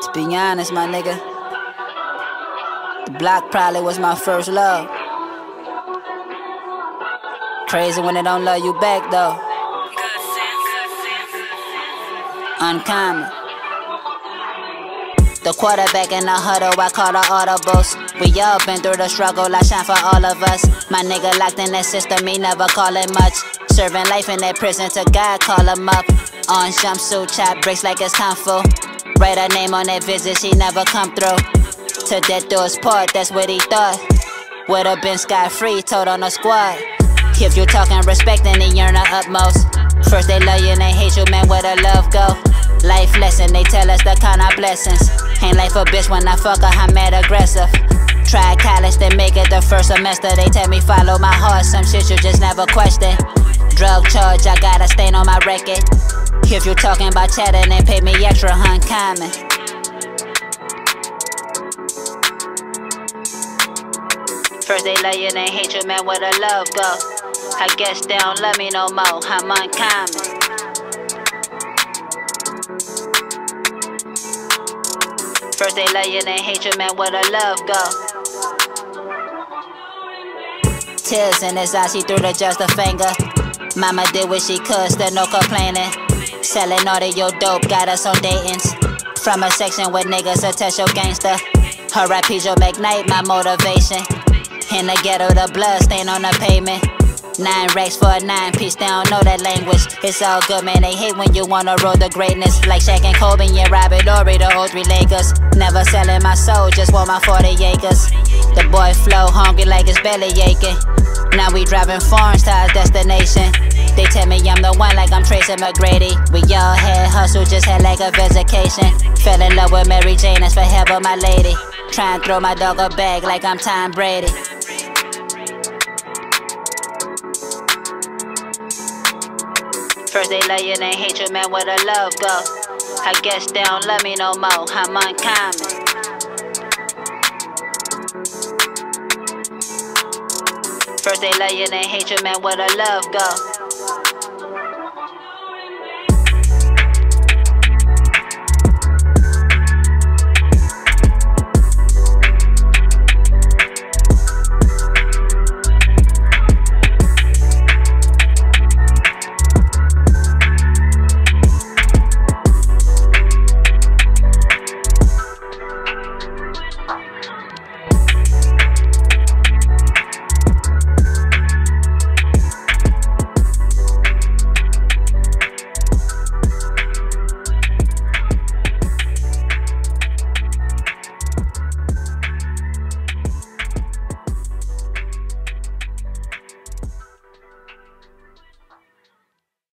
To be honest, my nigga, the block probably was my first love. Crazy when they don't love you back though. Uncommon. The quarterback in the huddle, I call the audibles. We all been through the struggle, I shine for all of us. My nigga locked in that system, he never call it much. Serving life in that prison to God, call him up. On jumpsuit, chop bricks like it's kung fu. Write her name on that visit, she never come through. To that door's part, that's what he thought. Would've been sky free, told on the squad. If you talking respect, they yearn the utmost. First they love you and they hate you, man, where the love go? Life lesson, they tell us the kind of blessings. Ain't life a bitch when I fuck her, I'm mad aggressive. Try college, then make it the first semester. They tell me follow my heart, some shit you just never question. Drug charge, I got a stain on my record. If you talking about cheddar, then pay me extra, uncommon. First they you, then hate you, man, where the love go? I guess they don't love me no more, I'm uncommon. First they you, then hate you, man, where the love go? Tears in his eyes, he threw the just a finger. Mama did what she could, still no complaining. Selling all of your dope, got us on datings. From a section with niggas, a test your gangster. Her rap Joe McKnight, my motivation. In the ghetto, the blood stain on the pavement. Nine racks for a nine piece, they don't know that language. It's all good, man. They hate when you wanna roll the greatness. Like Shaq and Kobe, yeah, Robert Horry, the old three Lakers. Never selling my soul, just want my 40 acres. The boy flow hungry like his belly aching. Now we driving foreign to our destination. They tell me I'm the one like I'm Tracy McGrady. We all had hustle, just had like a vacation. Fell in love with Mary Jane, that's forever my lady. Try and throw my dog a bag like I'm Tom Brady. First they love you, then hate you, man, where the love go? I guess they don't love me no more, I'm uncommon. First they love you, then hate you, man, where the love go?